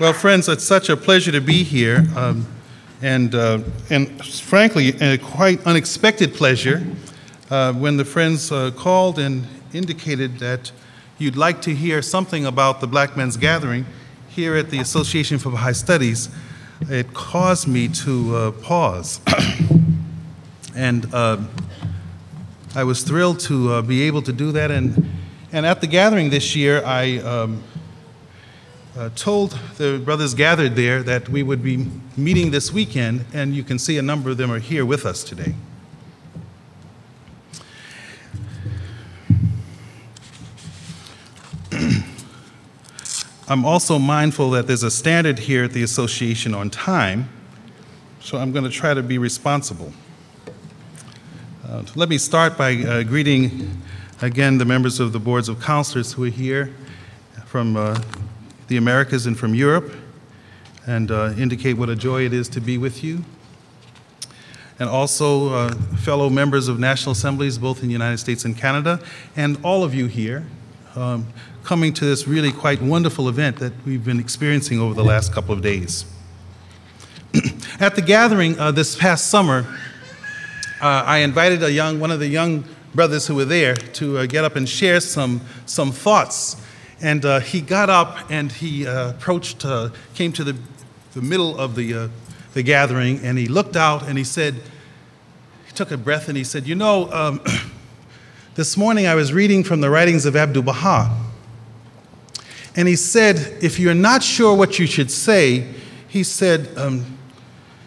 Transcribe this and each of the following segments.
Well, friends, it's such a pleasure to be here, um, and, uh, and frankly, a quite unexpected pleasure uh, when the friends uh, called and indicated that you'd like to hear something about the Black Men's Gathering here at the Association for Baha'i Studies. It caused me to uh, pause, and uh, I was thrilled to uh, be able to do that. And, and at the gathering this year, I um, uh, told the brothers gathered there that we would be meeting this weekend, and you can see a number of them are here with us today. I'm also mindful that there's a standard here at the association on time, so I'm going to try to be responsible. Uh, let me start by uh, greeting again the members of the boards of counselors who are here from uh, the Americas and from Europe, and uh, indicate what a joy it is to be with you. And also, uh, fellow members of national assemblies, both in the United States and Canada, and all of you here um, coming to this really quite wonderful event that we've been experiencing over the last couple of days. At the gathering uh, this past summer, uh, I invited a young, one of the young brothers who were there to uh, get up and share some, some thoughts and uh, he got up and he uh, approached, uh, came to the, the middle of the, uh, the gathering, and he looked out and he said, he took a breath and he said, You know, um, this morning I was reading from the writings of Abdu'l Baha. And he said, If you're not sure what you should say, he said, um,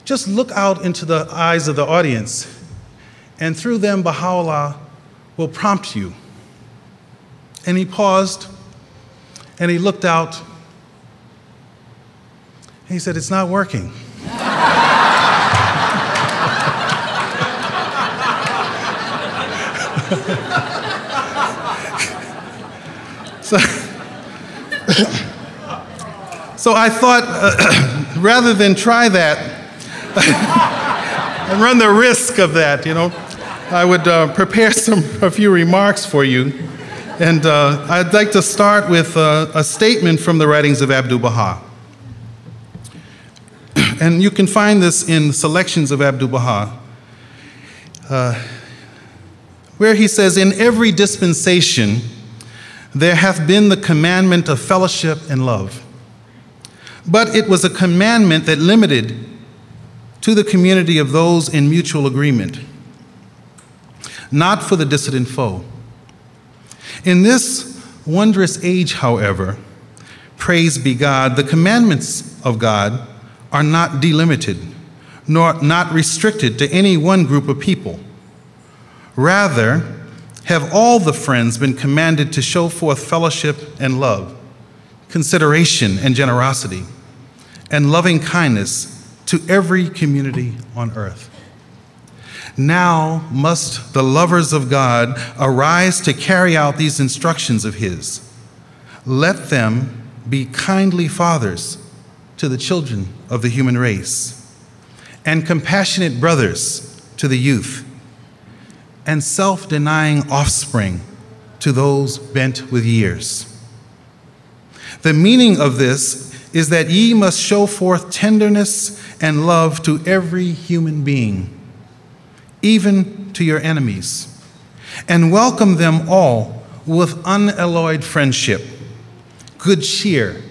just look out into the eyes of the audience, and through them, Baha'u'llah will prompt you. And he paused and he looked out. He said, It's not working. so, so I thought, uh, rather than try that and run the risk of that, you know, I would uh, prepare some a few remarks for you. And uh, I'd like to start with uh, a statement from the writings of Abdu'l Baha. And you can find this in selections of Abdu'l Baha, uh, where he says, In every dispensation, there hath been the commandment of fellowship and love. But it was a commandment that limited to the community of those in mutual agreement, not for the dissident foe. In this wondrous age, however, praise be God, the commandments of God are not delimited, nor not restricted to any one group of people. Rather, have all the friends been commanded to show forth fellowship and love, consideration and generosity, and loving kindness to every community on earth. Now must the lovers of God arise to carry out these instructions of His. Let them be kindly fathers to the children of the human race, and compassionate brothers to the youth, and self denying offspring to those bent with years. The meaning of this is that ye must show forth tenderness and love to every human being even to your enemies, and welcome them all with unalloyed friendship, good cheer,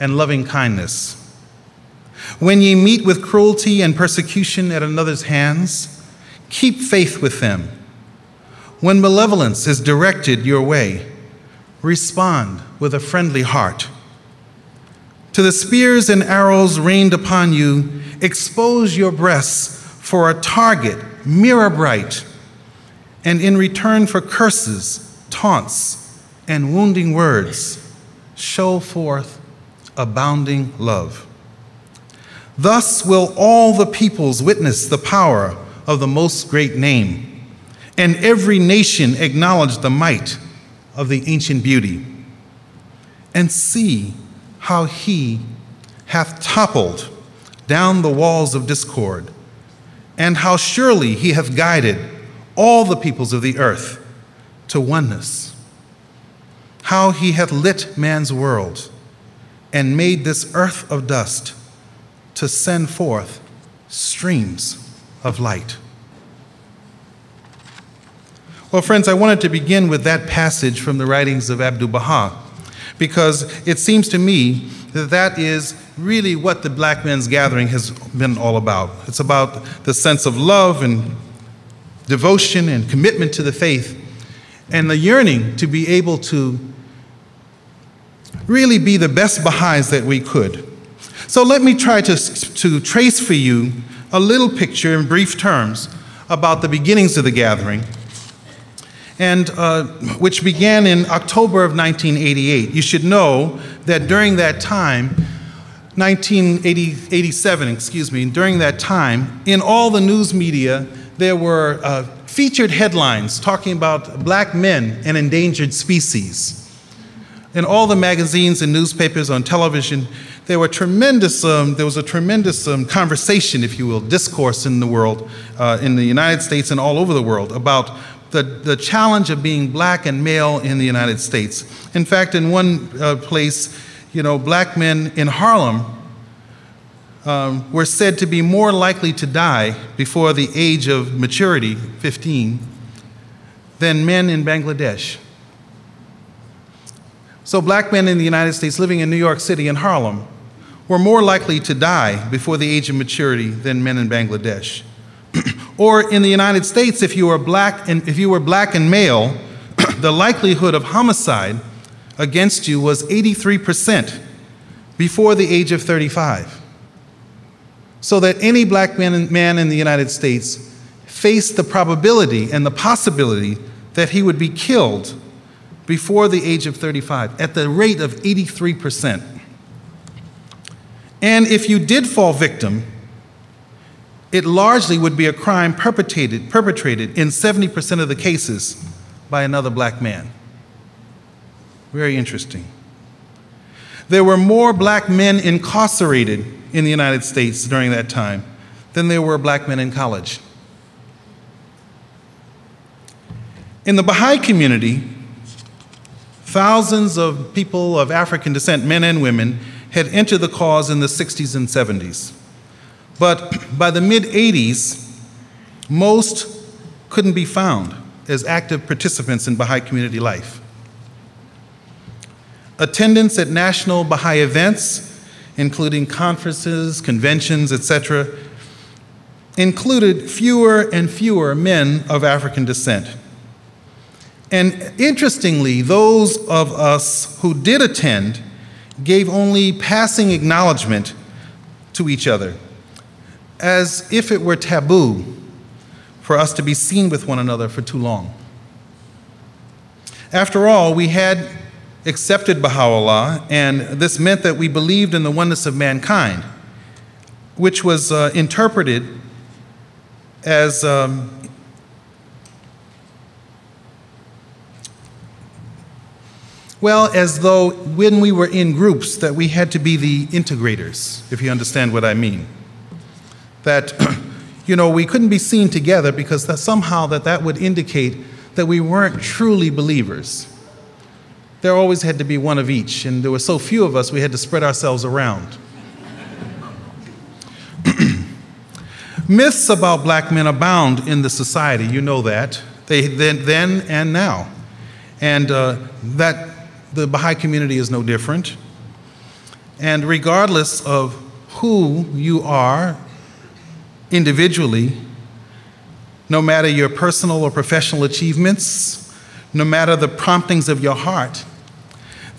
and loving kindness. When ye meet with cruelty and persecution at another's hands, keep faith with them. When malevolence is directed your way, respond with a friendly heart. To the spears and arrows rained upon you, expose your breasts for a target mirror bright, and in return for curses, taunts, and wounding words, show forth abounding love. Thus will all the peoples witness the power of the most great name, and every nation acknowledge the might of the ancient beauty. And see how he hath toppled down the walls of discord and how surely he hath guided all the peoples of the earth to oneness. How he hath lit man's world and made this earth of dust to send forth streams of light. Well, friends, I wanted to begin with that passage from the writings of Abdu'l Baha because it seems to me that that is really what the Black Men's Gathering has been all about. It's about the sense of love and devotion and commitment to the faith and the yearning to be able to really be the best Baha'is that we could. So let me try to, to trace for you a little picture in brief terms about the beginnings of the gathering, and uh, which began in October of 1988. You should know that during that time, 1987, excuse me, and during that time, in all the news media, there were uh, featured headlines talking about black men and endangered species. In all the magazines and newspapers on television, there were tremendous, um, there was a tremendous um, conversation, if you will, discourse in the world, uh, in the United States and all over the world about the, the challenge of being black and male in the United States. In fact, in one uh, place, you know, black men in Harlem um, were said to be more likely to die before the age of maturity, 15, than men in Bangladesh. So, black men in the United States living in New York City and Harlem were more likely to die before the age of maturity than men in Bangladesh. or in the United States, if you were black and if you were black and male, the likelihood of homicide against you was 83% before the age of 35 so that any black man, man in the United States faced the probability and the possibility that he would be killed before the age of 35 at the rate of 83%. And if you did fall victim, it largely would be a crime perpetrated, perpetrated in 70% of the cases by another black man. Very interesting. There were more black men incarcerated in the United States during that time than there were black men in college. In the Baha'i community, thousands of people of African descent, men and women, had entered the cause in the 60s and 70s. But by the mid 80s, most couldn't be found as active participants in Baha'i community life. Attendance at national Baha'i events including conferences, conventions, etc., included fewer and fewer men of African descent. And interestingly, those of us who did attend gave only passing acknowledgement to each other, as if it were taboo for us to be seen with one another for too long. After all, we had accepted Baha'u'llah, and this meant that we believed in the oneness of mankind, which was uh, interpreted as um, well, as though when we were in groups that we had to be the integrators, if you understand what I mean. That, you know, we couldn't be seen together because that somehow that, that would indicate that we weren't truly believers there always had to be one of each, and there were so few of us, we had to spread ourselves around. Myths about black men abound in the society, you know that, they, then, then and now. And uh, that the Baha'i community is no different. And regardless of who you are individually, no matter your personal or professional achievements, no matter the promptings of your heart.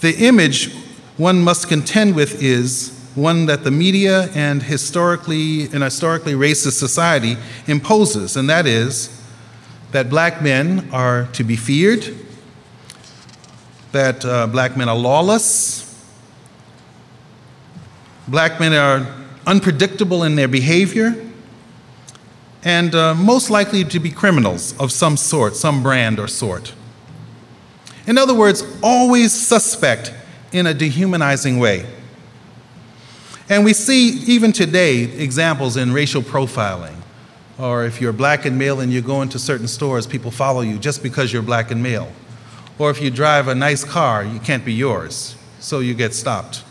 The image one must contend with is one that the media and historically and historically racist society imposes, and that is that black men are to be feared, that uh, black men are lawless, black men are unpredictable in their behavior, and uh, most likely to be criminals of some sort, some brand or sort. In other words, always suspect in a dehumanizing way. And we see even today examples in racial profiling. Or if you're black and male and you go into certain stores, people follow you just because you're black and male. Or if you drive a nice car, you can't be yours, so you get stopped.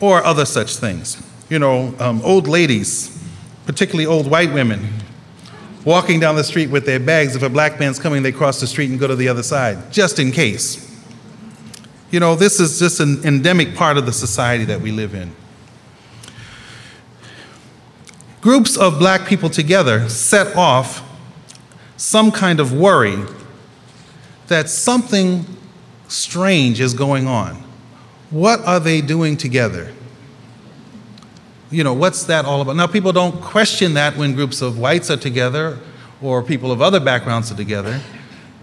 or other such things. You know, um, old ladies, particularly old white women, walking down the street with their bags. If a black man's coming, they cross the street and go to the other side, just in case. You know, this is just an endemic part of the society that we live in. Groups of black people together set off some kind of worry that something strange is going on. What are they doing together? You know, what's that all about? Now, people don't question that when groups of whites are together or people of other backgrounds are together.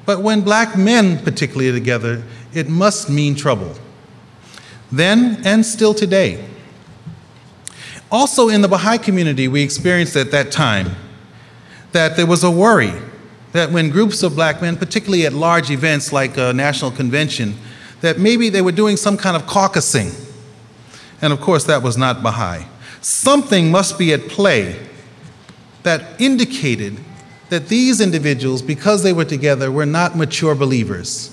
But when black men, particularly, are together, it must mean trouble. Then and still today. Also, in the Baha'i community, we experienced at that time that there was a worry that when groups of black men, particularly at large events like a national convention, that maybe they were doing some kind of caucusing. And of course, that was not Baha'i. Something must be at play that indicated that these individuals, because they were together, were not mature believers.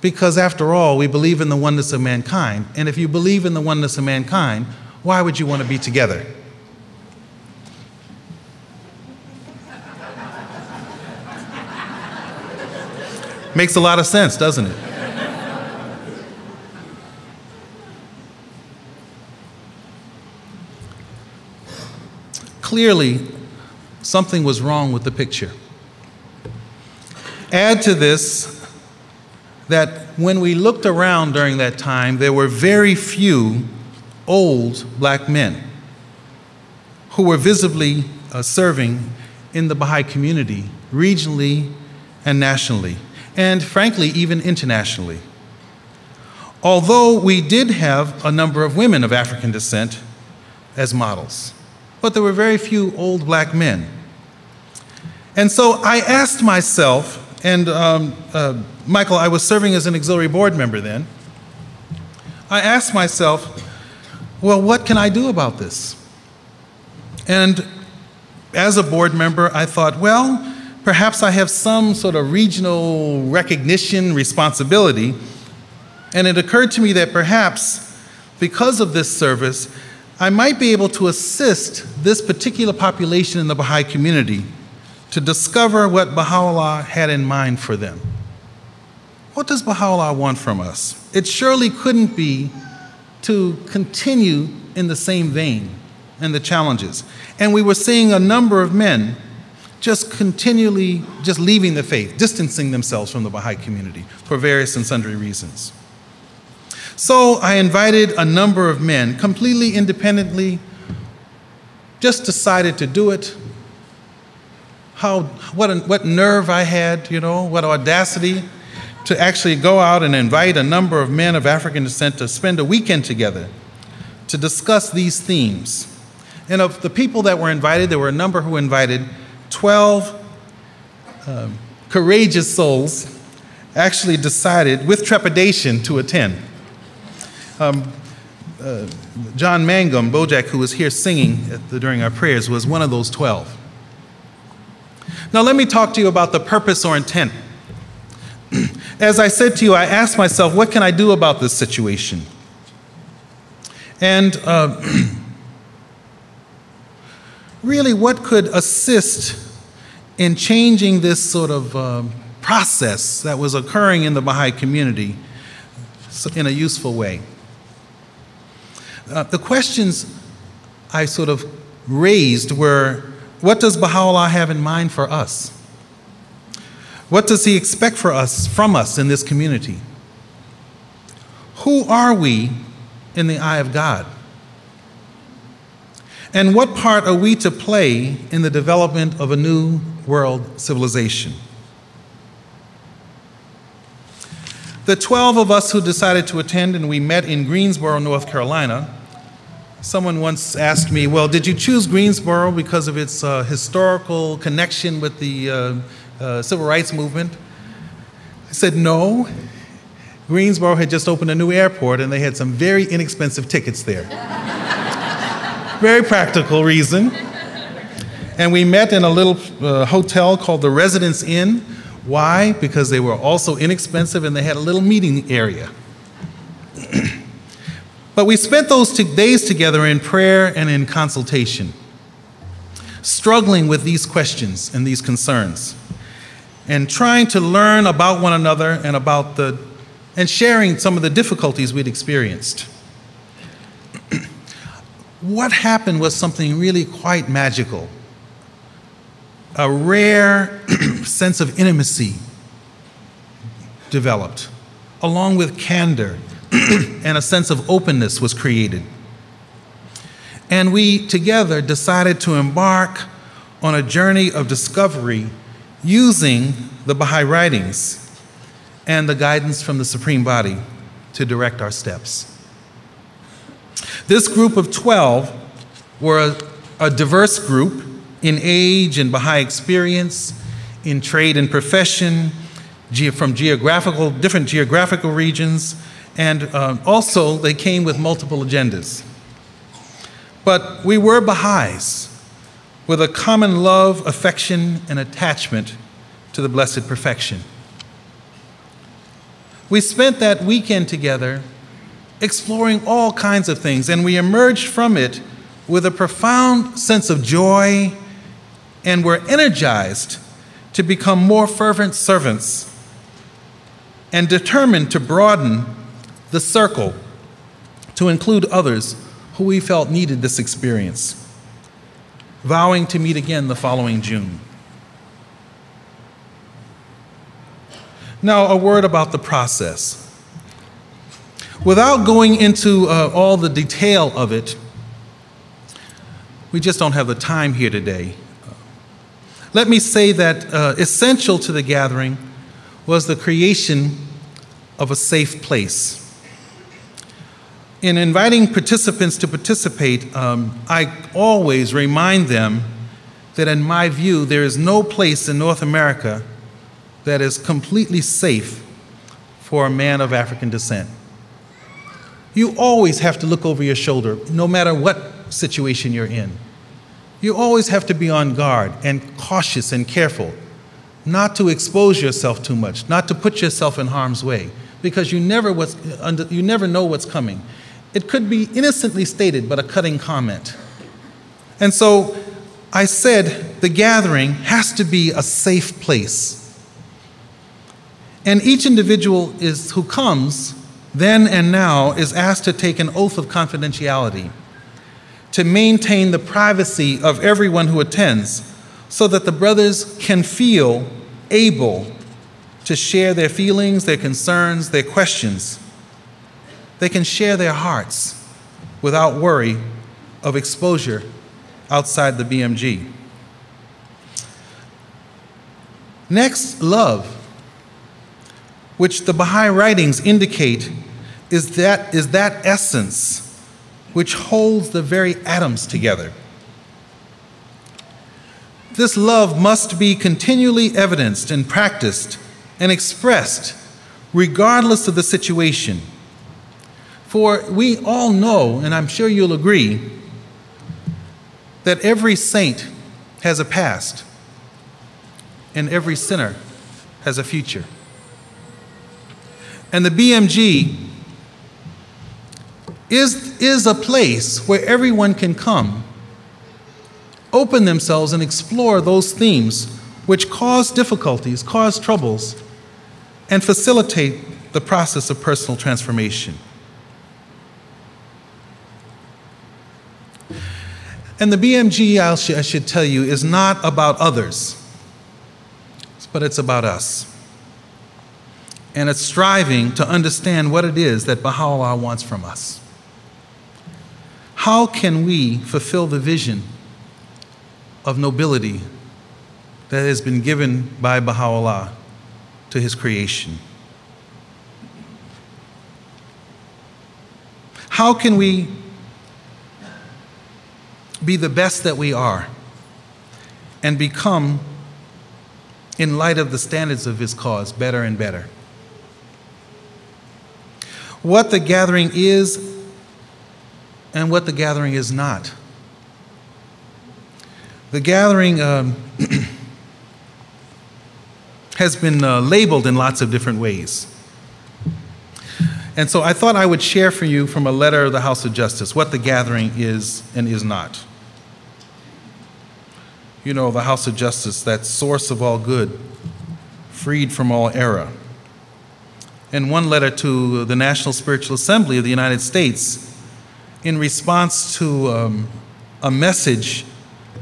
Because after all, we believe in the oneness of mankind. And if you believe in the oneness of mankind, why would you want to be together? Makes a lot of sense, doesn't it? Clearly, something was wrong with the picture. Add to this that when we looked around during that time, there were very few old black men who were visibly uh, serving in the Baha'i community, regionally and nationally, and frankly, even internationally. Although we did have a number of women of African descent as models, but there were very few old black men. And so I asked myself, and um, uh, Michael, I was serving as an auxiliary board member then. I asked myself, well, what can I do about this? And as a board member, I thought, well, perhaps I have some sort of regional recognition responsibility. And it occurred to me that perhaps because of this service, I might be able to assist this particular population in the Baha'i community to discover what Baha'u'llah had in mind for them. What does Baha'u'llah want from us? It surely couldn't be to continue in the same vein and the challenges. And we were seeing a number of men just continually just leaving the faith, distancing themselves from the Baha'i community for various and sundry reasons. So I invited a number of men, completely independently, just decided to do it. How, what, what nerve I had, you know, what audacity to actually go out and invite a number of men of African descent to spend a weekend together to discuss these themes. And of the people that were invited, there were a number who invited 12 um, courageous souls actually decided with trepidation to attend. Um, uh, John Mangum, Bojack, who was here singing the, during our prayers, was one of those 12. Now, let me talk to you about the purpose or intent as I said to you, I asked myself, what can I do about this situation? And uh, really, what could assist in changing this sort of uh, process that was occurring in the Baha'i community in a useful way? Uh, the questions I sort of raised were what does Baha'u'llah have in mind for us? What does he expect for us from us in this community? Who are we in the eye of God? And what part are we to play in the development of a new world civilization? The 12 of us who decided to attend and we met in Greensboro, North Carolina, someone once asked me, Well, did you choose Greensboro because of its uh, historical connection with the uh, uh, civil rights movement. I said, no. Greensboro had just opened a new airport and they had some very inexpensive tickets there. very practical reason. And we met in a little uh, hotel called the Residence Inn. Why? Because they were also inexpensive and they had a little meeting area. But we spent those two days together in prayer and in consultation, struggling with these questions and these concerns, and trying to learn about one another and about the and sharing some of the difficulties we'd experienced. what happened was something really quite magical. A rare sense of intimacy developed, along with candor and a sense of openness was created. And we together decided to embark on a journey of discovery using the Baha'i writings and the guidance from the Supreme Body to direct our steps. This group of 12 were a, a diverse group in age and Baha'i experience, in trade and profession, ge- from geographical, different geographical regions, and uh, also they came with multiple agendas. But we were Baha'is with a common love, affection, and attachment to the Blessed Perfection. We spent that weekend together exploring all kinds of things, and we emerged from it with a profound sense of joy and were energized to become more fervent servants and determined to broaden the circle to include others who we felt needed this experience, vowing to meet again the following June. Now, a word about the process. Without going into uh, all the detail of it, we just don't have the time here today. Let me say that uh, essential to the gathering was the creation of a safe place. In inviting participants to participate, um, I always remind them that, in my view, there is no place in North America that is completely safe for a man of African descent. You always have to look over your shoulder, no matter what situation you're in. You always have to be on guard and cautious and careful, not to expose yourself too much, not to put yourself in harm's way, because you never, you never know what's coming. It could be innocently stated, but a cutting comment. And so I said the gathering has to be a safe place and each individual is, who comes, then and now, is asked to take an oath of confidentiality to maintain the privacy of everyone who attends so that the brothers can feel able to share their feelings, their concerns, their questions. They can share their hearts without worry of exposure outside the BMG. Next, love which the Baha'i writings indicate is that, is that essence which holds the very atoms together. This love must be continually evidenced and practiced and expressed regardless of the situation. For we all know, and I'm sure you'll agree, that every saint has a past and every sinner has a future. And the BMG is, is a place where everyone can come, open themselves, and explore those themes which cause difficulties, cause troubles, and facilitate the process of personal transformation. And the BMG, I should tell you, is not about others, but it's about us and it's striving to understand what it is that Baha'u'llah wants from us. How can we fulfill the vision of nobility that has been given by Baha'u'llah to his creation? How can we be the best that we are and become, in light of the standards of his cause, better and better? what the gathering is and what the gathering is not. The gathering um, has been uh, labeled in lots of different ways. And so I thought I would share for you from a letter of the House of Justice what the gathering is and is not. You know, the House of Justice, that source of all good, freed from all error. And one letter to the National Spiritual Assembly of the United States in response to um, a message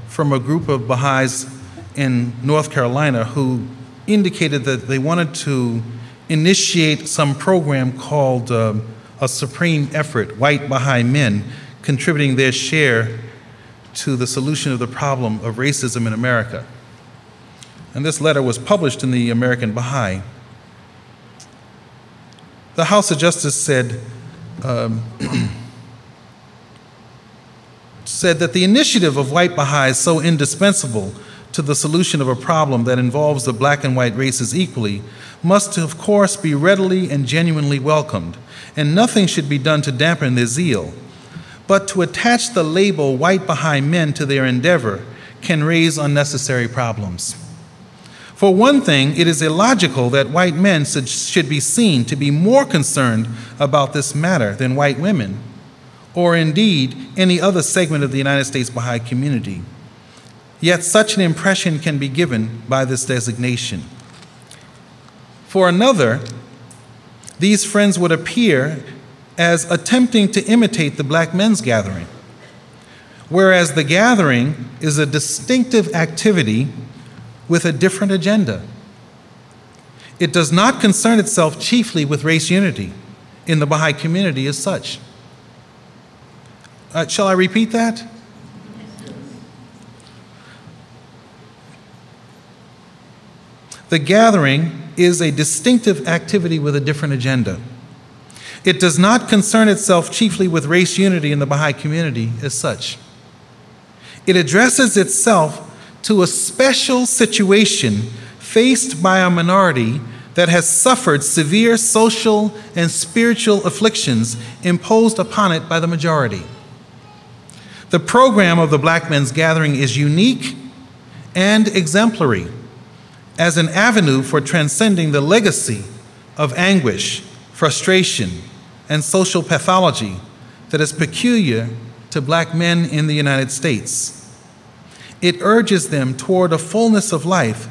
from a group of Baha'is in North Carolina who indicated that they wanted to initiate some program called uh, a Supreme Effort, White Baha'i Men contributing their share to the solution of the problem of racism in America. And this letter was published in the American Baha'i. The House of Justice said, um, said that the initiative of white Baha'i is so indispensable to the solution of a problem that involves the black and white races equally must, of course, be readily and genuinely welcomed, and nothing should be done to dampen their zeal. But to attach the label white Baha'i men to their endeavor can raise unnecessary problems. For one thing, it is illogical that white men should be seen to be more concerned about this matter than white women, or indeed any other segment of the United States Baha'i community. Yet such an impression can be given by this designation. For another, these friends would appear as attempting to imitate the black men's gathering, whereas the gathering is a distinctive activity with a different agenda. It does not concern itself chiefly with race unity in the Baha'i community as such. Uh, shall I repeat that? The gathering is a distinctive activity with a different agenda. It does not concern itself chiefly with race unity in the Baha'i community as such. It addresses itself to a special situation faced by a minority that has suffered severe social and spiritual afflictions imposed upon it by the majority. The program of the Black Men's Gathering is unique and exemplary as an avenue for transcending the legacy of anguish, frustration, and social pathology that is peculiar to black men in the United States. It urges them toward a fullness of life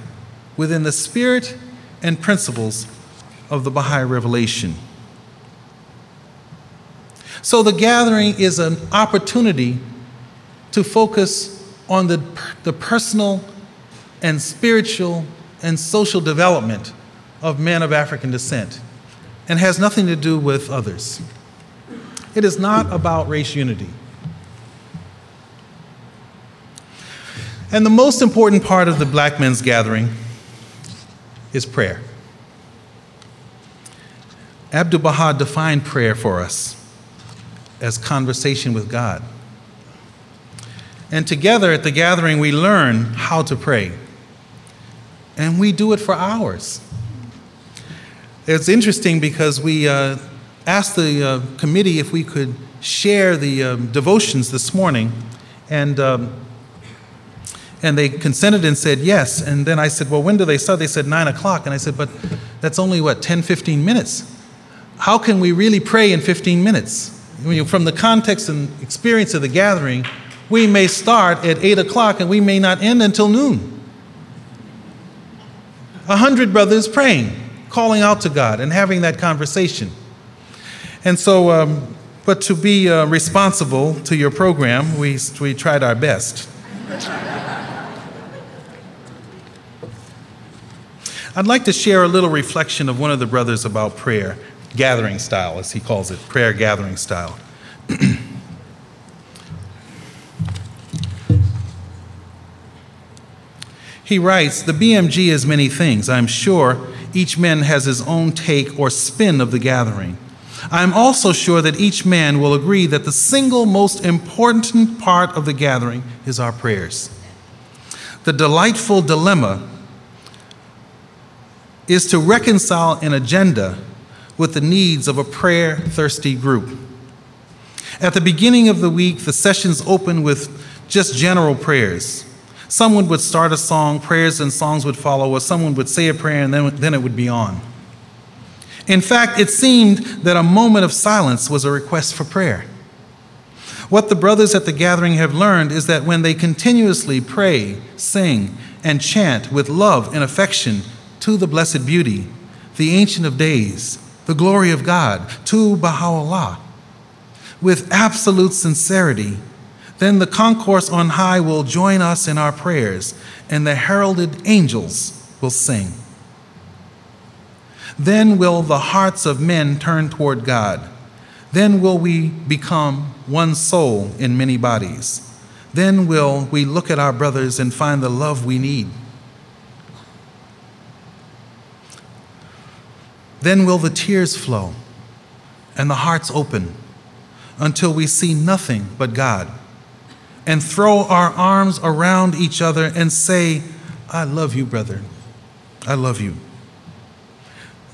within the spirit and principles of the Baha'i revelation. So the gathering is an opportunity to focus on the, the personal and spiritual and social development of men of African descent and has nothing to do with others. It is not about race unity. And the most important part of the black men's gathering is prayer. Abdu'l Baha defined prayer for us as conversation with God. And together at the gathering, we learn how to pray and we do it for hours. It's interesting because we uh, asked the uh, committee if we could share the um, devotions this morning, and um, and they consented and said yes. And then I said, well, when do they start? They said nine o'clock, and I said, but that's only what 10, 15 minutes. How can we really pray in 15 minutes? I mean, from the context and experience of the gathering, we may start at eight o'clock and we may not end until noon a hundred brothers praying, calling out to God, and having that conversation. And so, um, but to be uh, responsible to your program, we, we tried our best. I'd like to share a little reflection of one of the brothers about prayer, gathering style, as he calls it, prayer gathering style. He writes The BMG is many things. I'm sure each man has his own take or spin of the gathering. I am also sure that each man will agree that the single most important part of the gathering is our prayers. The delightful dilemma is to reconcile an agenda with the needs of a prayer thirsty group. At the beginning of the week, the sessions open with just general prayers. Someone would start a song, prayers and songs would follow, or someone would say a prayer, and then, then it would be on. In fact, it seemed that a moment of silence was a request for prayer. What the brothers at the gathering have learned is that when they continuously pray, sing, and chant with love and affection to the blessed beauty, the Ancient of Days, the glory of God, to Baha'u'llah, with absolute sincerity, then the concourse on high will join us in our prayers, and the heralded angels will sing. Then will the hearts of men turn toward God. Then will we become one soul in many bodies. Then will we look at our brothers and find the love we need. Then will the tears flow and the hearts open until we see nothing but God and throw our arms around each other and say, I love you, brother. I love you.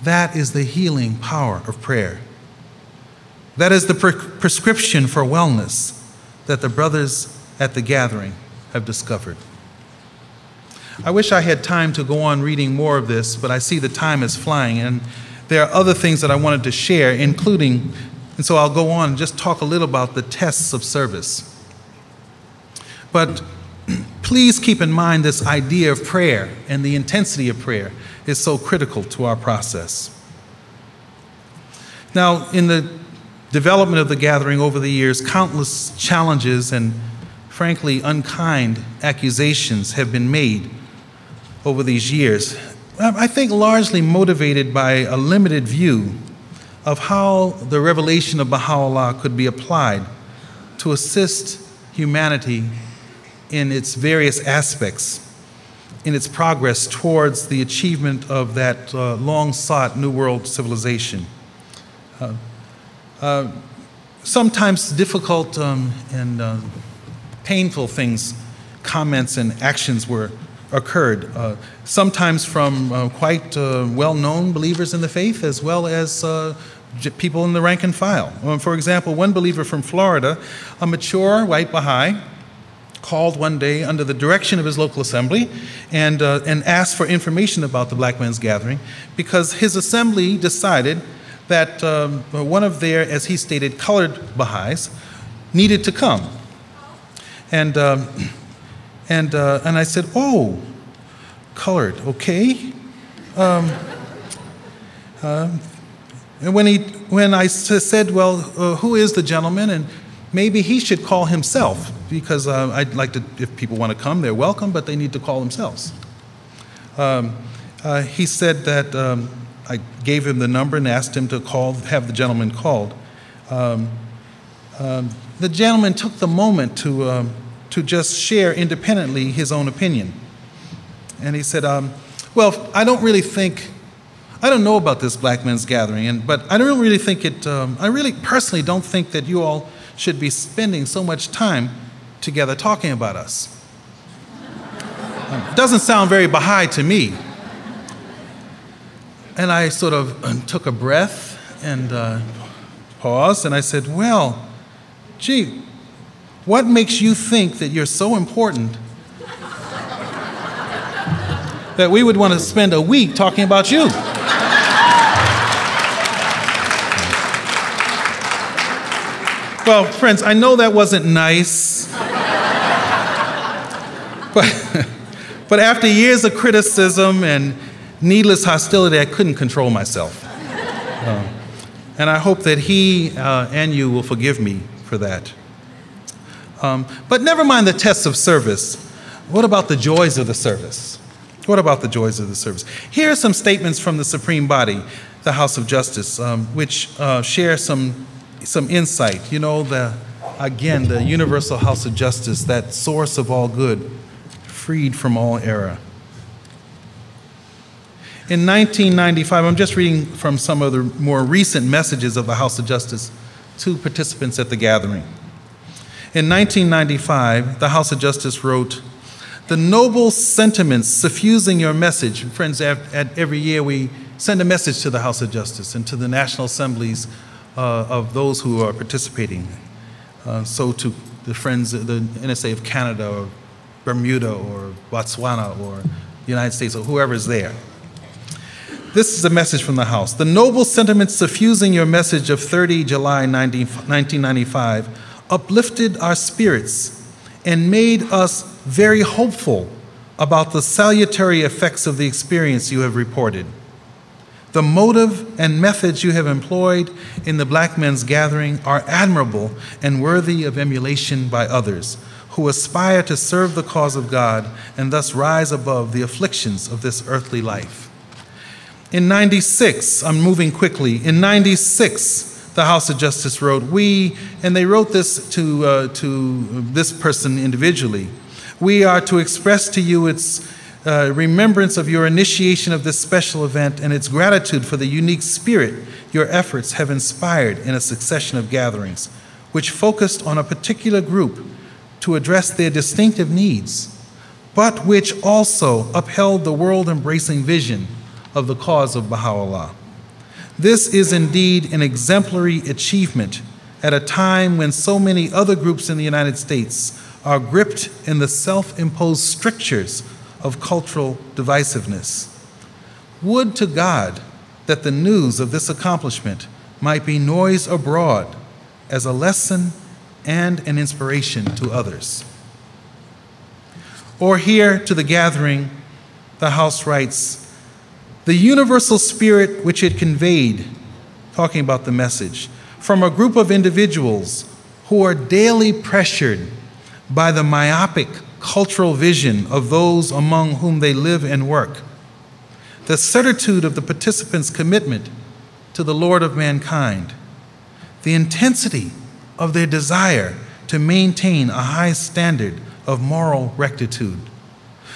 That is the healing power of prayer. That is the pre- prescription for wellness that the brothers at the gathering have discovered. I wish I had time to go on reading more of this, but I see the time is flying, and there are other things that I wanted to share, including, and so I'll go on and just talk a little about the tests of service. But please keep in mind this idea of prayer and the intensity of prayer is so critical to our process. Now, in the development of the gathering over the years, countless challenges and frankly unkind accusations have been made over these years. Um, I think largely motivated by a limited view of how the revelation of Baha'u'llah could be applied to assist humanity in its various aspects in its progress towards the achievement of that uh, long sought New World civilization. Uh, uh, sometimes difficult um, and uh, painful things, comments, and actions were occurred, uh, sometimes from uh, quite well known believers in the faith as well as people in the rank and file. For example, one believer from Florida, a mature white Baha'i, called one day under the direction of his local assembly and, uh, and asked for information about the Black Men's Gathering because his assembly decided that um, one of their, as he stated, colored Baha'is needed to come. And, um, and, uh, and I said, Oh, colored, okay. Um, uh, and when, he, when I said, Well, uh, who is the gentleman? And maybe he should call himself because uh, I'd like to, if people want to come, they're welcome, but they need to call themselves. Um, uh, he said that um, I gave him the number and asked him to call, have the gentleman called. Um, um the gentleman took the moment to, um, to just share independently his own opinion. And he said, um, Well, I don't really think, I don't know about this black men's gathering, and, but I don't really think it, I really personally don't think that you all should be spending so much time together talking about us. It doesn't sound very Baha'i to me. And I sort of uh, took a breath and uh, paused and I said, Well, gee, what makes you think that you're so important that we would want to spend a week talking about you? Well, friends, I know that wasn't nice. But, but after years of criticism and needless hostility, I couldn't control myself. Uh, and I hope that he uh, and you will forgive me for that. Um, but never mind the tests of service. What about the joys of the service? What about the joys of the service? Here are some statements from the Supreme Body, the House of Justice, um, which uh, share some some insight. You know, the, again, the universal house of justice, that source of all good, freed from all error. In 1995, I'm just reading from some of the more recent messages of the House of Justice to participants at the gathering. In 1995, the House of Justice wrote, The noble sentiments suffusing your message, friends, at, at every year we send a message to the House of Justice and to the National Assemblies uh, of those who are participating. Uh, so to the friends, of the NSA of Canada Bermuda or Botswana or the United States or whoever is there. This is a message from the House. The noble sentiments suffusing your message of 30 July 19, 1995 uplifted our spirits and made us very hopeful about the salutary effects of the experience you have reported. The motive and methods you have employed in the Black Men's Gathering are admirable and worthy of emulation by others who aspire to serve the cause of God and thus rise above the afflictions of this earthly life. In 96, I'm moving quickly, in 96, the House of Justice wrote, We, and they wrote this to, uh, to this person individually, we are to express to you its uh, remembrance of your initiation of this special event and its gratitude for the unique spirit your efforts have inspired in a succession of gatherings, which focused on a particular group to address their distinctive needs, but which also upheld the world embracing vision of the cause of Baha'u'llah. This is indeed an exemplary achievement at a time when so many other groups in the United States are gripped in the self imposed strictures of cultural divisiveness. Would to God that the news of this accomplishment might be noised abroad as a lesson and an inspiration to others. Or here to the gathering, the House writes The universal spirit which it conveyed, talking about the message, from a group of individuals who are daily pressured by the myopic cultural vision of those among whom they live and work, the certitude of the participants' commitment to the Lord of mankind, the intensity of their desire to maintain a high standard of moral rectitude,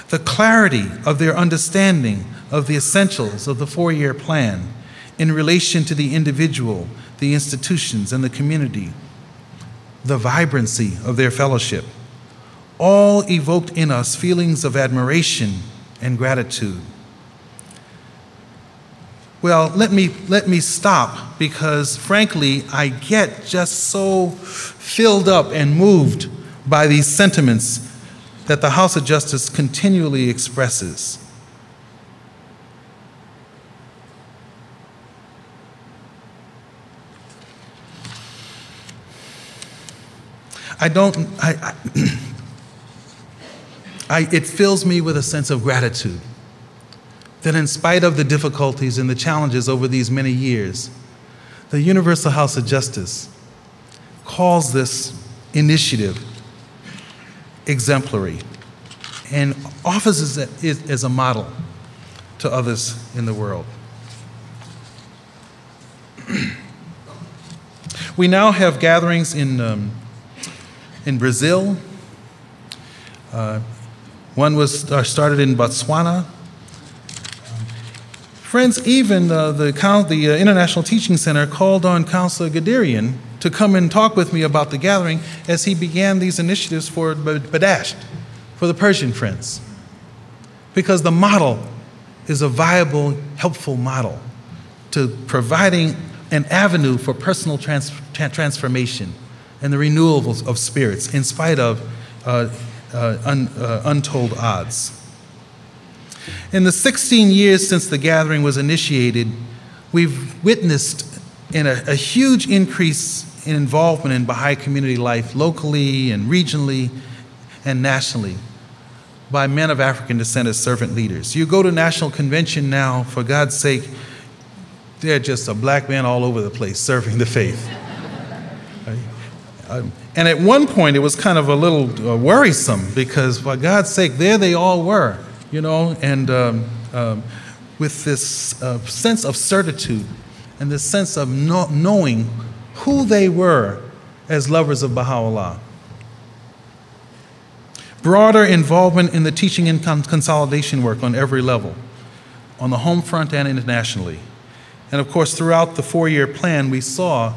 the clarity of their understanding of the essentials of the four year plan in relation to the individual, the institutions, and the community, the vibrancy of their fellowship. All evoked in us feelings of admiration and gratitude. Well, let me, let me stop because, frankly, I get just so filled up and moved by these sentiments that the House of Justice continually expresses. I don't, I, I I, it fills me with a sense of gratitude that, in spite of the difficulties and the challenges over these many years, the Universal House of Justice calls this initiative exemplary and offers it as a model to others in the world. we now have gatherings in, um, in Brazil, uh, one was uh, started in Botswana. Friends, even uh, the, the uh, International Teaching Center called on Counselor Gadirian to come and talk with me about the gathering as he began these initiatives for Badasht, for the Persian Friends. Because the model is a viable, helpful model to providing an avenue for personal trans- transformation and the renewal of spirits in spite of uh, uh, un, uh, untold odds. In the 16 years since the gathering was initiated, we've witnessed in a, a huge increase in involvement in Baha'i community life locally and regionally and nationally by men of African descent as servant leaders. You go to National Convention now, for God's sake, they're just a black man all over the place serving the faith. Um, and at one point, it was kind of a little uh, worrisome because, for God's sake, there they all were, you know, and um, um, with this uh, sense of certitude and this sense of no- knowing who they were as lovers of Baha'u'llah. Broader involvement in the teaching and con- consolidation work on every level, on the home front and internationally. And of course, throughout the four year plan, we saw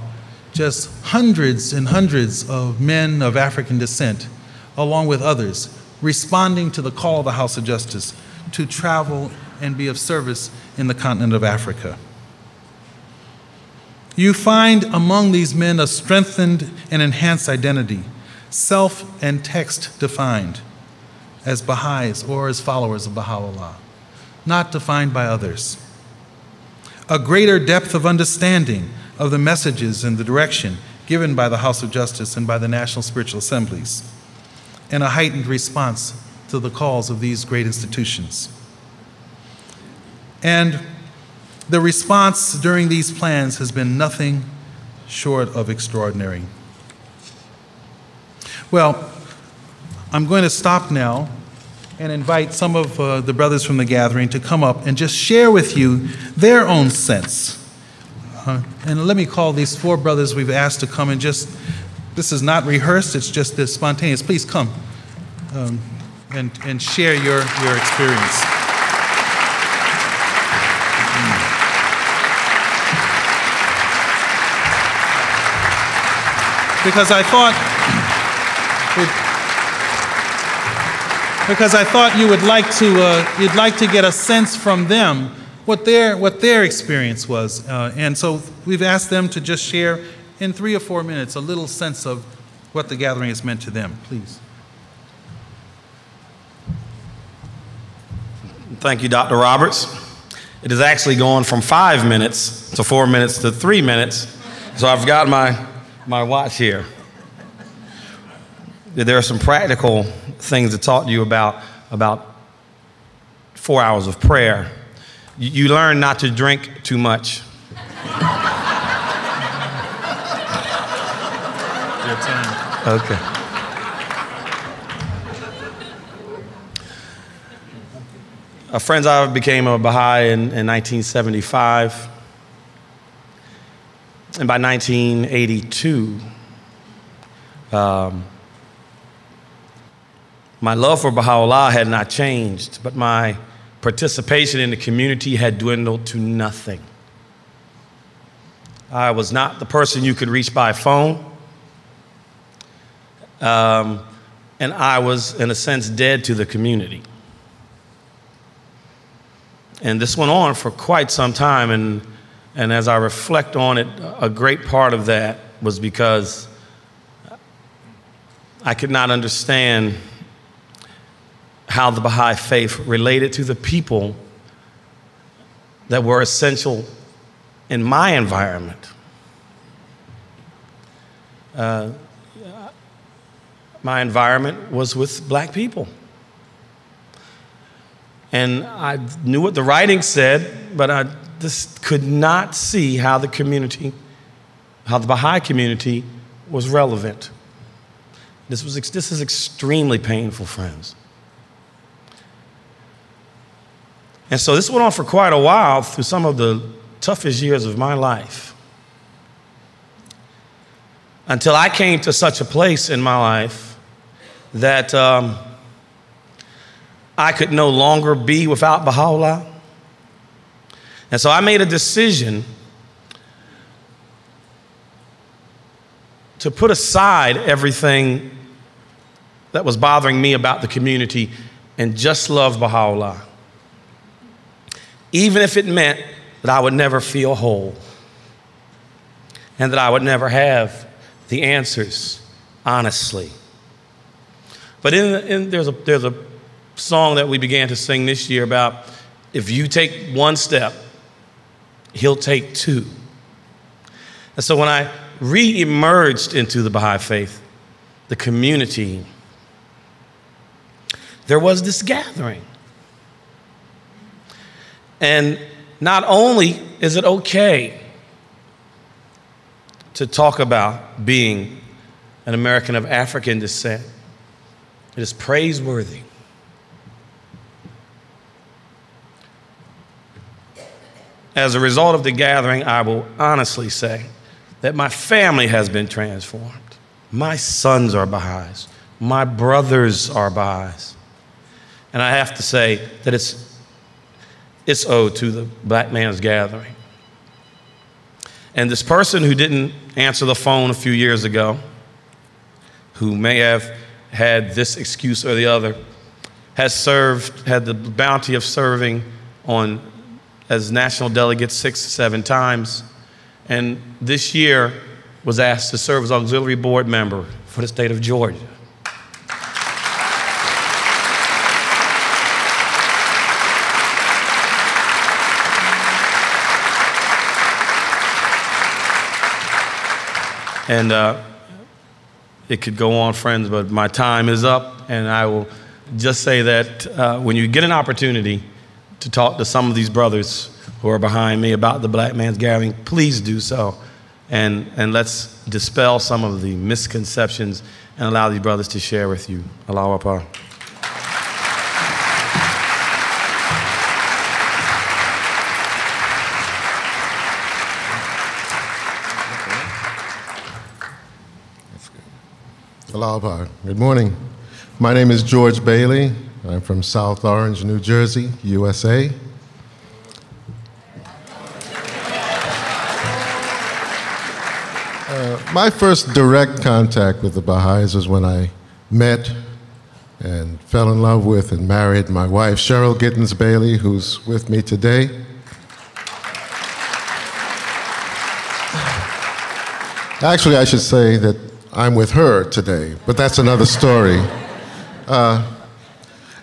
just hundreds and hundreds of men of African descent, along with others, responding to the call of the House of Justice to travel and be of service in the continent of Africa. You find among these men a strengthened and enhanced identity, self and text defined as Baha'is or as followers of Baha'u'llah, not defined by others. a greater depth of understanding of the messages and the direction given by the House of Justice and by the National Spiritual Assemblies, and a heightened response to the calls of these great institutions. And the response during these plans has been nothing short of extraordinary. Well, I'm going to stop now and invite some of uh, the brothers from the gathering to come up and just share with you their own sense. Uh, and let me call these four brothers we've asked to come and just, this is not rehearsed, it's just this spontaneous. Please come um, and, and share your, your experience. Because I thought, because I thought you would like to, uh, you'd like to get a sense from them what their, what their experience was. Uh, and so we've asked them to just share in three or four minutes a little sense of what the gathering has meant to them. Please. Thank you, Dr. Roberts. It has actually gone from five minutes to four minutes to three minutes. So I've got my, my watch here there are some practical things to talk to you about about four hours of prayer. You, you learn not to drink too much. Turn. Okay. Uh, friends, I became a Baha'i in, in 1975. And by 1982, um, my love for Baha'u'llah had not changed, but my participation in the community had dwindled to nothing. I was not the person you could reach by phone. Um, and I was, in a sense, dead to the community. And this went on for quite some time. And, and as I reflect on it, a great part of that was because I could not understand how the Baha'i faith related to the people that were essential in my environment. Uh, my environment was with black people. And I knew what the writing said, but I just could not see how the community, how the Baha'i community was relevant. This, was, this is extremely painful, friends. And so this went on for quite a while through some of the toughest years of my life. Until I came to such a place in my life that um, I could no longer be without Baha'u'llah. And so I made a decision to put aside everything that was bothering me about the community and just love Baha'u'llah even if it meant that I would never feel whole and that I would never have the answers honestly. But in, in, there's, a, there's a song that we began to sing this year about if you take one step, he'll take two. And so when I re emerged into the Baha'i faith, the community, there was this gathering. And not only is it okay to talk about being an American of African descent, it is praiseworthy. As a result of the gathering, I will honestly say that my family has been transformed. My sons are Baha'is. My brothers are Baha'is. And I have to say that it's it's owed to the black man's gathering. And this person who didn't answer the phone a few years ago, who may have had this excuse or the other, has served, had the bounty of serving on as national delegate six, seven times, and this year was asked to serve as auxiliary board member for the state of Georgia. And uh, it could go on, friends, but my time is up, and I will just say that uh, when you get an opportunity to talk to some of these brothers who are behind me about the Black Man's Gathering, please do so. And, and let's dispel some of the misconceptions and allow these brothers to share with you. Allah-u-Abha. Good morning. My name is George Bailey. I'm from South Orange, New Jersey, USA. Uh, my first direct contact with the Baha'is was when I met and fell in love with and married my wife, Cheryl Gittens Bailey, who's with me today. Actually, I should say that I'm with her today, but that's another story. Uh,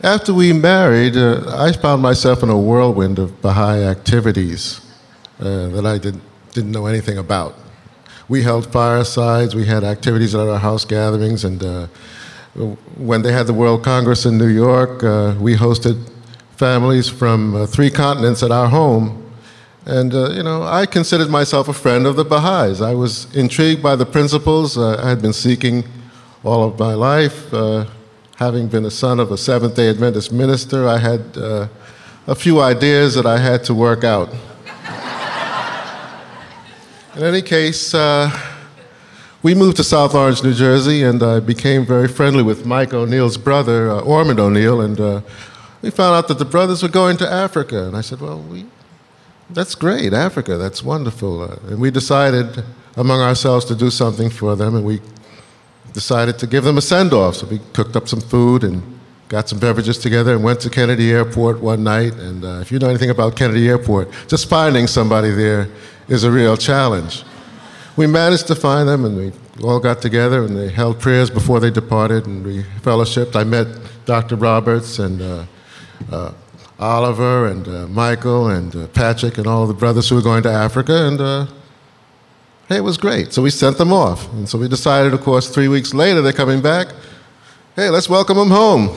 after we married, uh, I found myself in a whirlwind of Baha'i activities uh, that I did, didn't know anything about. We held firesides, we had activities at our house gatherings, and uh, when they had the World Congress in New York, uh, we hosted families from uh, three continents at our home and, uh, you know, I considered myself a friend of the Baha'is. I was intrigued by the principles uh, I had been seeking all of my life. Uh, having been a son of a Seventh day Adventist minister, I had uh, a few ideas that I had to work out. In any case, uh, we moved to South Orange, New Jersey, and I became very friendly with Mike O'Neill's brother, uh, Ormond O'Neill, and we found out that the brothers were going to Africa. And I said, Well, we that's great, Africa, that's wonderful. Uh, and we decided among ourselves to do something for them, and we decided to give them a send off. So we cooked up some food and got some beverages together and went to Kennedy Airport one night. And uh, if you know anything about Kennedy Airport, just finding somebody there is a real challenge. We managed to find them, and we all got together, and they held prayers before they departed, and we fellowshipped. I met Dr. Roberts and uh, uh Oliver and uh, Michael and uh, Patrick and all the brothers who were going to Africa, and uh, hey, it was great. So we sent them off. And so we decided, of course, three weeks later they're coming back. Hey, let's welcome them home.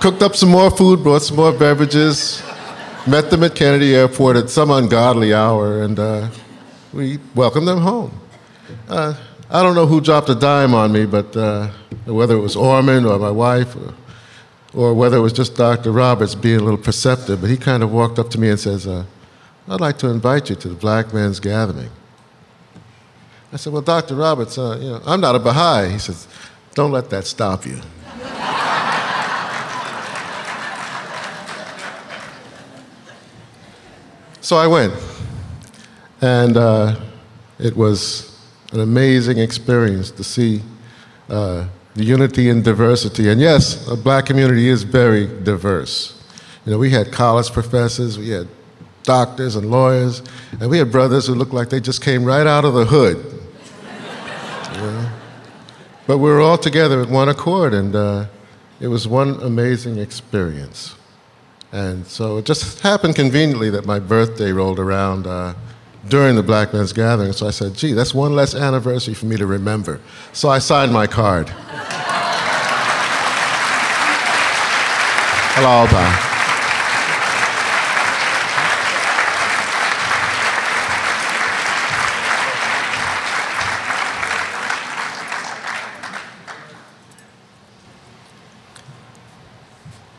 Cooked up some more food, brought some more beverages, met them at Kennedy Airport at some ungodly hour, and uh, we welcomed them home. Uh, I don't know who dropped a dime on me, but uh, whether it was Ormond or my wife. Or, or whether it was just Dr. Roberts being a little perceptive, but he kind of walked up to me and says, uh, I'd like to invite you to the Black Men's Gathering. I said, Well, Dr. Roberts, uh, you know, I'm not a Baha'i. He says, Don't let that stop you. so I went, and uh, it was an amazing experience to see uh, unity and diversity. And yes, a black community is very diverse. You know, we had college professors, we had doctors and lawyers, and we had brothers who looked like they just came right out of the hood. But we were all together at one accord, and uh, it was one amazing experience. And so it just happened conveniently that my birthday rolled around uh, during the Black Men's Gathering. So I said, gee, that's one less anniversary for me to remember. So I signed my card. Hello, Alba.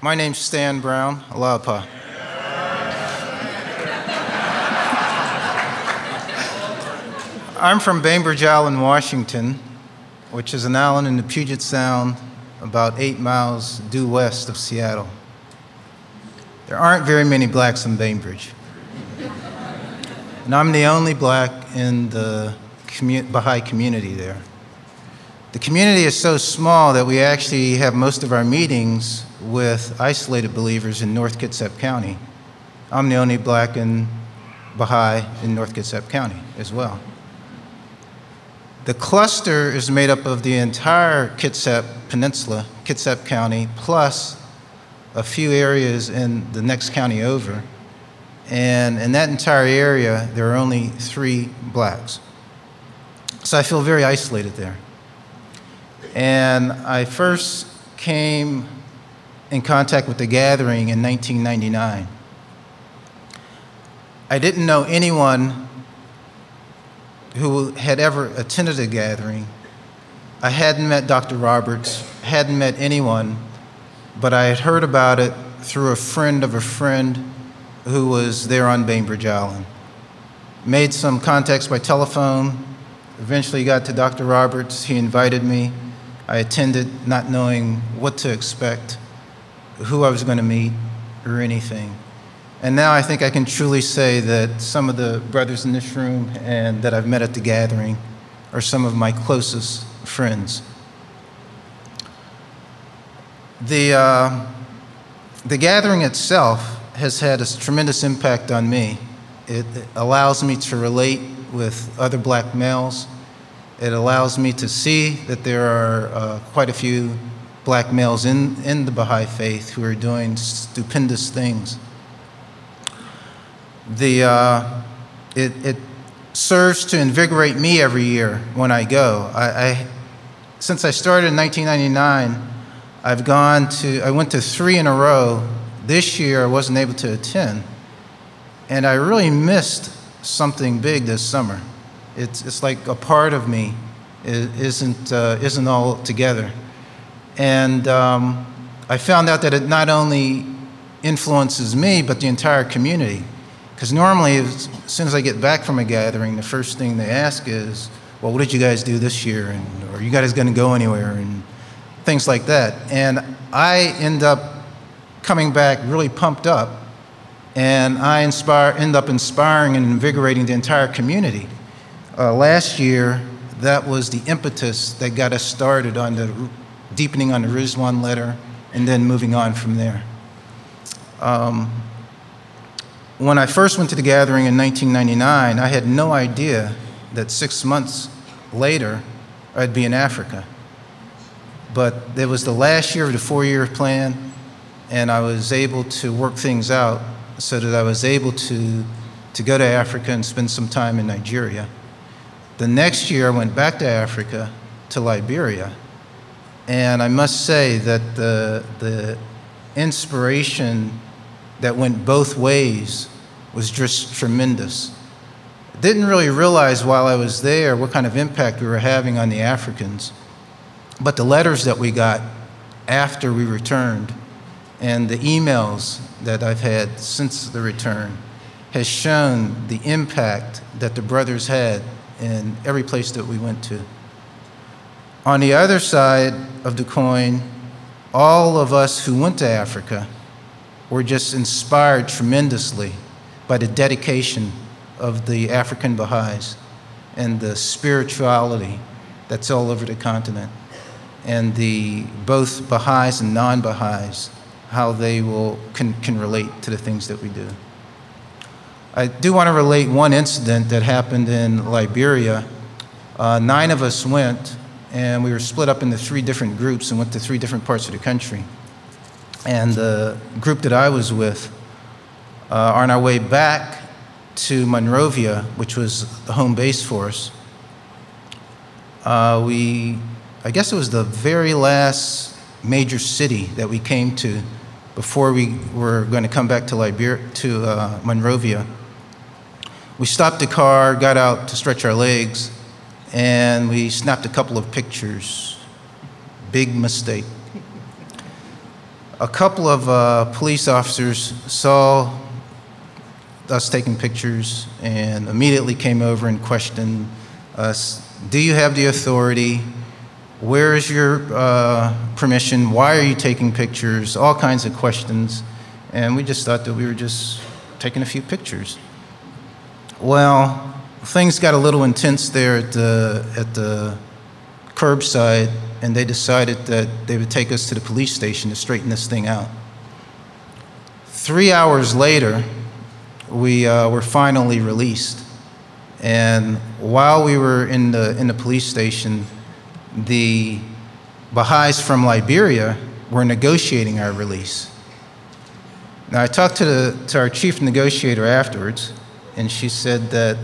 My name's Stan Brown, Alapa. I'm from Bainbridge Island, Washington, which is an island in the Puget Sound about eight miles due west of Seattle. There aren't very many blacks in Bainbridge. And I'm the only black in the commu- Baha'i community there. The community is so small that we actually have most of our meetings with isolated believers in North Kitsap County. I'm the only black in Baha'i in North Kitsap County as well. The cluster is made up of the entire Kitsap Peninsula, Kitsap County, plus a few areas in the next county over. And in that entire area, there are only three blacks. So I feel very isolated there. And I first came in contact with the gathering in 1999. I didn't know anyone who had ever attended a gathering. I hadn't met Dr. Roberts, hadn't met anyone, but I had heard about it through a friend of a friend who was there on Bainbridge Island. Made some contacts by telephone, eventually got to Dr. Roberts. He invited me. I attended not knowing what to expect, who I was going to meet, or anything. And now I think I can truly say that some of the brothers in this room and that I've met at the gathering are some of my closest friends. The, uh, the gathering itself has had a tremendous impact on me. It, allows me to relate with other black males. It allows me to see that there are uh, quite a few black males in, in the Baha'i faith who are doing stupendous things. The, uh, it, it serves to invigorate me every year when I go. I, I, since I started in 1999, I've gone to, I went to three in a row. This year I wasn't able to attend. And I really missed something big this summer. It's, it's like a part of me isn't, uh, isn't all together. And um, I found out that it not only influences me, but the entire community. Because normally, as soon as I get back from a gathering, the first thing they ask is, well, what did you guys do this year? And, or are you guys going to go anywhere? And things like that. And I end up coming back really pumped up, and I inspire, end up inspiring and invigorating the entire community. Uh, last year, that was the impetus that got us started on the deepening on the Ridvan letter and then moving on from there. Um, when I first went to the gathering in 1999, I had no idea that six months later I'd be in Africa. But it was the last year of the four year plan, and I was able to work things out so that I was able to, to go to Africa and spend some time in Nigeria. The next year, I went back to Africa, to Liberia, and I must say that the, the inspiration that went both ways was just tremendous. Didn't really realize while I was there what kind of impact we were having on the Africans. But the letters that we got after we returned and the emails that I've had since the return has shown the impact that the brothers had in every place that we went to. On the other side of the coin, all of us who went to Africa were just inspired tremendously by the dedication of the African Baha'is and the spirituality that's all over the continent, and the both Baha'is and non Baha'is, how they will, can, can relate to the things that we do. I do want to relate one incident that happened in Liberia. Uh, nine of us went, and we were split up into three different groups and went to three different parts of the country. And the group that I was with, uh, on our way back to Monrovia, which was the home base for us, uh, we, I guess it was the very last major city that we came to before we were going to come back to Liberia, to uh, Monrovia. We stopped the car, got out to stretch our legs, and we snapped a couple of pictures. Big mistake a couple of uh, police officers saw us taking pictures and immediately came over and questioned us Do you have the authority? Where is your uh, permission? Why are you taking pictures? All kinds of questions. And we just thought that we were just taking a few pictures. Well, things got a little intense there at the, at the curbside and they decided that they would take us to the police station to straighten this thing out. Three hours later, we uh, were finally released. And while we were in the, in the police station, the Baha'is from Liberia were negotiating our release. Now, I talked to, the, to our chief negotiator afterwards, and she said that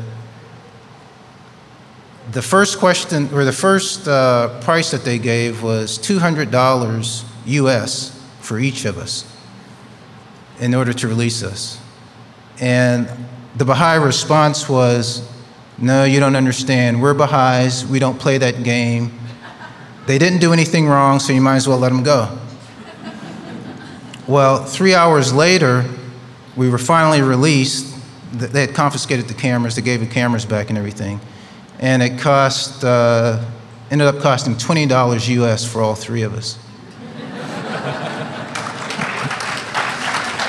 the first question, or the first uh, price that they gave was $200 US for each of us in order to release us. And the Baha'i response was, No, you don't understand. We're Baha'is. We don't play that game. They didn't do anything wrong, so you might as well let them go. well, three hours later, we were finally released. They had confiscated the cameras, they gave the cameras back and everything. And it cost, uh, ended up costing $20 US for all three of us.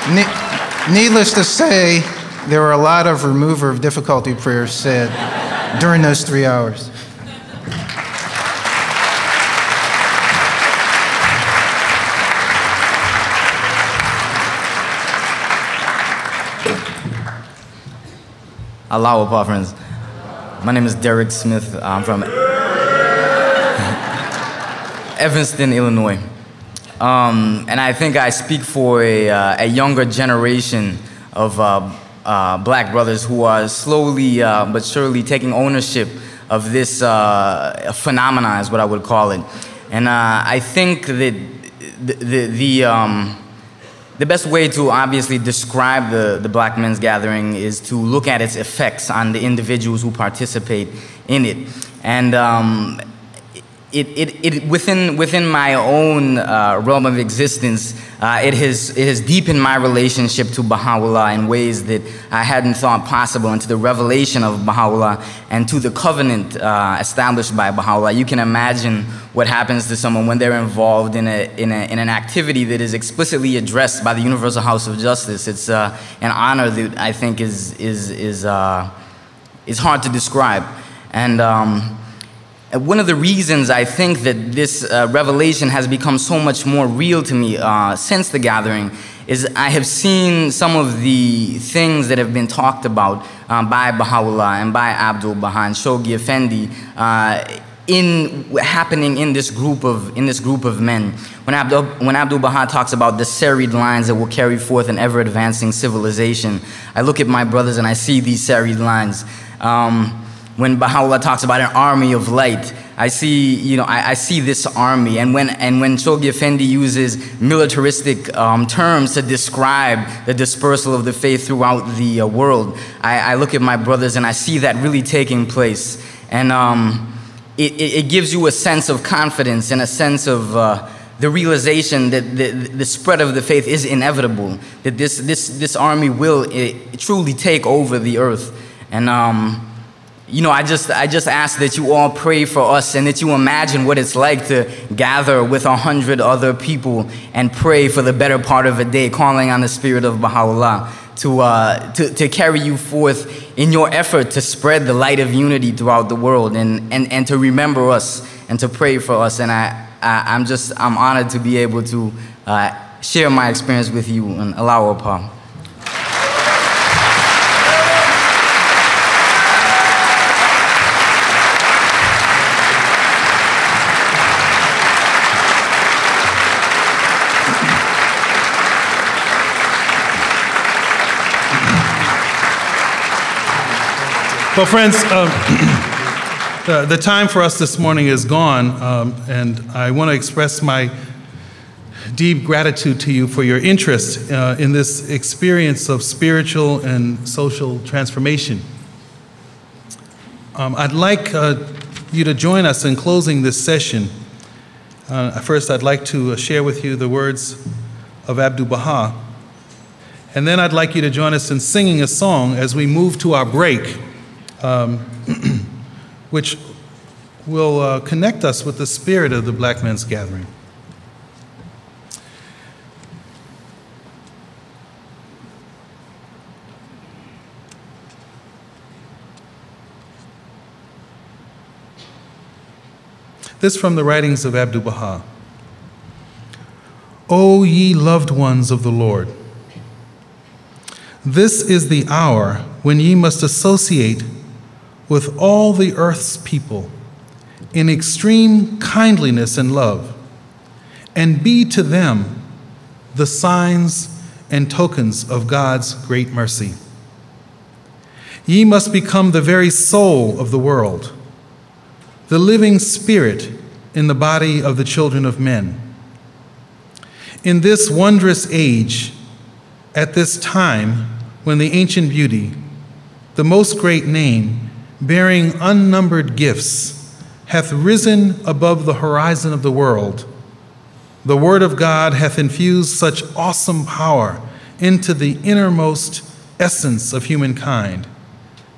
Ne- needless to say, there were a lot of remover of difficulty prayers said during those three hours. Allah-u-Abha, friends. My name is Derek Smith. I'm from Evanston, Illinois. Um, and I think I speak for a, uh, a younger generation of uh, uh, black brothers who are slowly uh, but surely taking ownership of this uh, phenomenon, is what I would call it. And uh, I think that the, the, the um, the best way to obviously describe the, the Black Men's Gathering is to look at its effects on the individuals who participate in it. And um, it, it, it, within, within my own uh, realm of existence, uh, it, has, it has deepened my relationship to Baha'u'llah in ways that I hadn't thought possible, and to the revelation of Baha'u'llah and to the covenant uh, established by Baha'u'llah. You can imagine what happens to someone when they're involved in, a, in, a, in an activity that is explicitly addressed by the Universal House of Justice. It's uh, an honor that I think is, is, is, uh, is hard to describe. And um, one of the reasons I think that this uh, revelation has become so much more real to me uh, since the gathering is I have seen some of the things that have been talked about um, by Baha'u'llah and by Abdul Baha and Shoghi Effendi uh, in happening in this group of in this group of men. When Abdul, when Abdul Baha talks about the serried lines that will carry forth an ever advancing civilization, I look at my brothers and I see these serried lines. Um, when Baha'u'llah talks about an army of light, I see, you know, I, I see this army. And when, and when Shoghi Effendi uses militaristic um, terms to describe the dispersal of the faith throughout the uh, world, I, I, look at my brothers and I see that really taking place. And um, it, it, gives you a sense of confidence and a sense of uh, the realization that the, the spread of the faith is inevitable, that this, this, this army will it, eh, truly take over the earth. And um, you know, I just, I just ask that you all pray for us and that you imagine what it's like to gather with a hundred other people and pray for the better part of a day, calling on the Spirit of Baha'u'llah to, uh, to, to carry you forth in your effort to spread the light of unity throughout the world and, and, and to remember us and to pray for us. And I, I, am just, I'm honored to be able to uh, share my experience with you and Allah-u-Abha. Well, friends, um, the, time for us this morning is gone, um, and I want to express my deep gratitude to you for your interest uh, in this experience of spiritual and social transformation. Um, I'd like uh, you to join us in closing this session. Uh, first, I'd like to uh, share with you the words of Abdul Baha. And then I'd like you to join us in singing a song as we move to our break um, which will uh, connect us with the spirit of the Black Men's Gathering. This from the writings of Abdu'l Baha. O ye loved ones of the Lord, this is the hour when ye must associate with all the earth's people in extreme kindliness and love, and be to them the signs and tokens of God's great mercy. Ye must become the very soul of the world, the living spirit in the body of the children of men. In this wondrous age, at this time when the ancient beauty, the most great name, bearing unnumbered gifts, hath risen above the horizon of the world, the Word of God hath infused such awesome power into the innermost essence of humankind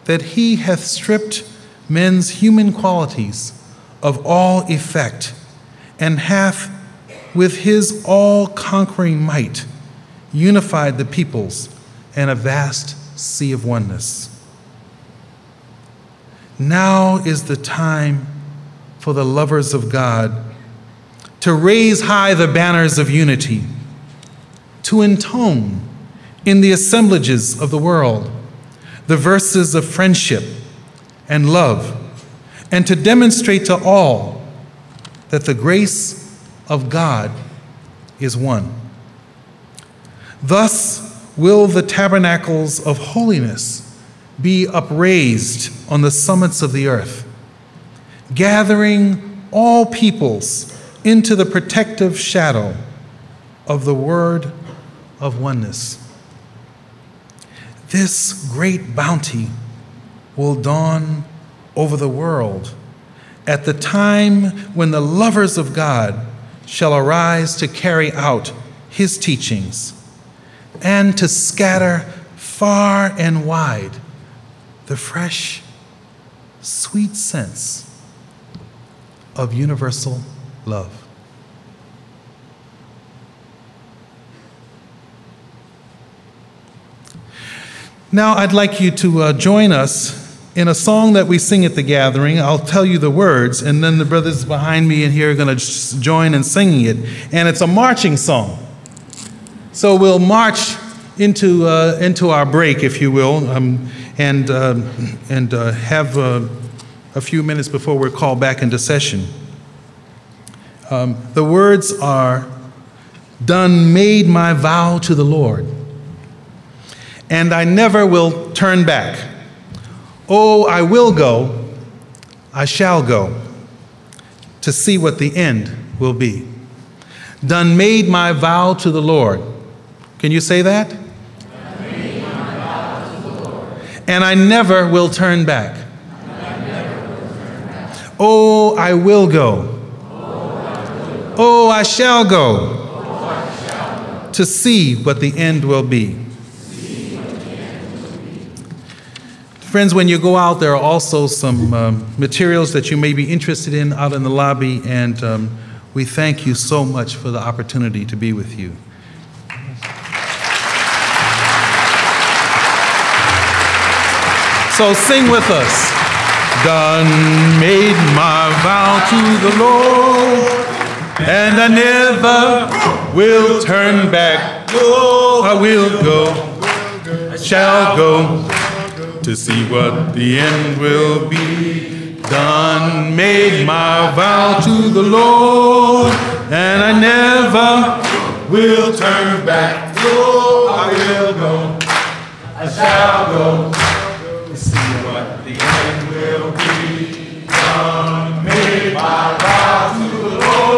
that he hath stripped men's human qualities of all effect and hath, with his all conquering might, unified the peoples in a vast sea of oneness. Now is the time for the lovers of God to raise high the banners of unity, to intone in the assemblages of the world the verses of friendship and love, and to demonstrate to all that the grace of God is one. Thus will the tabernacles of holiness be upraised on the summits of the earth, gathering all peoples into the protective shadow of the word of oneness. This great bounty will dawn over the world at the time when the lovers of God shall arise to carry out his teachings and to scatter far and wide the fresh, sweet sense of universal love. Now, I'd like you to uh, join us in a song that we sing at the gathering. I'll tell you the words, and then the brothers behind me and here are going to join in singing it. And it's a marching song. So we'll march into, uh, into our break, if you will, um, and, uh, and uh, have uh, a few minutes before we're called back into session. Um, the words are Done made my vow to the Lord and I never will turn back. Oh, I will go, I shall go, to see what the end will be. Done made my vow to the Lord. Can you say that? And I never will turn back. Oh, I will go. Oh, I shall go to see what the end will be. Friends, when you go out, there are also some um, materials that you may be interested in out in the lobby, and um, we thank you so much for the opportunity to be with you. So sing with us. Done made my vow to the Lord, and I never will turn back. I will go, I shall go to see what the end will be. Done made my vow to the Lord, and I never will turn back. Lord, I will go, I shall go. Matado